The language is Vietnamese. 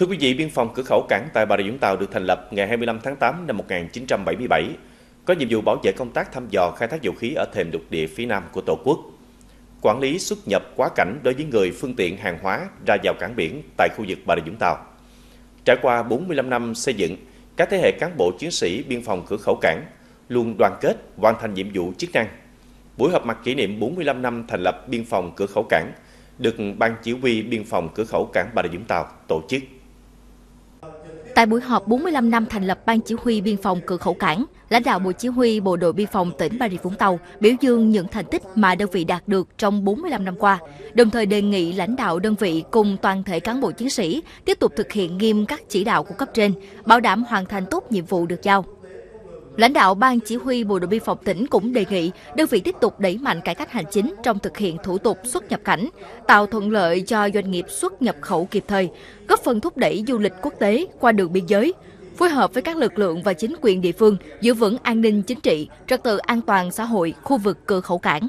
Thưa quý vị, biên phòng cửa khẩu cảng tại Bà Rịa Vũng Tàu được thành lập ngày 25 tháng 8 năm 1977, có nhiệm vụ bảo vệ công tác thăm dò khai thác dầu khí ở thềm lục địa phía nam của Tổ quốc, quản lý xuất nhập quá cảnh đối với người, phương tiện, hàng hóa ra vào cảng biển tại khu vực Bà Rịa Vũng Tàu. Trải qua 45 năm xây dựng, các thế hệ cán bộ chiến sĩ biên phòng cửa khẩu cảng luôn đoàn kết hoàn thành nhiệm vụ chức năng. Buổi họp mặt kỷ niệm 45 năm thành lập biên phòng cửa khẩu cảng được Ban Chỉ huy Biên phòng cửa khẩu cảng Bà Rịa Vũng Tàu tổ chức. Tại buổi họp 45 năm thành lập Ban Chỉ huy Biên phòng cửa khẩu cảng, lãnh đạo Bộ Chỉ huy Bộ đội Biên phòng tỉnh Bà Rịa Vũng Tàu biểu dương những thành tích mà đơn vị đạt được trong 45 năm qua, đồng thời đề nghị lãnh đạo đơn vị cùng toàn thể cán bộ chiến sĩ tiếp tục thực hiện nghiêm các chỉ đạo của cấp trên, bảo đảm hoàn thành tốt nhiệm vụ được giao. Lãnh đạo Ban Chỉ huy Bộ đội Biên phòng tỉnh cũng đề nghị đơn vị tiếp tục đẩy mạnh cải cách hành chính trong thực hiện thủ tục xuất nhập cảnh, tạo thuận lợi cho doanh nghiệp xuất nhập khẩu kịp thời, góp phần thúc đẩy du lịch quốc tế qua đường biên giới, phối hợp với các lực lượng và chính quyền địa phương giữ vững an ninh chính trị, trật tự an toàn xã hội khu vực cửa khẩu cảng.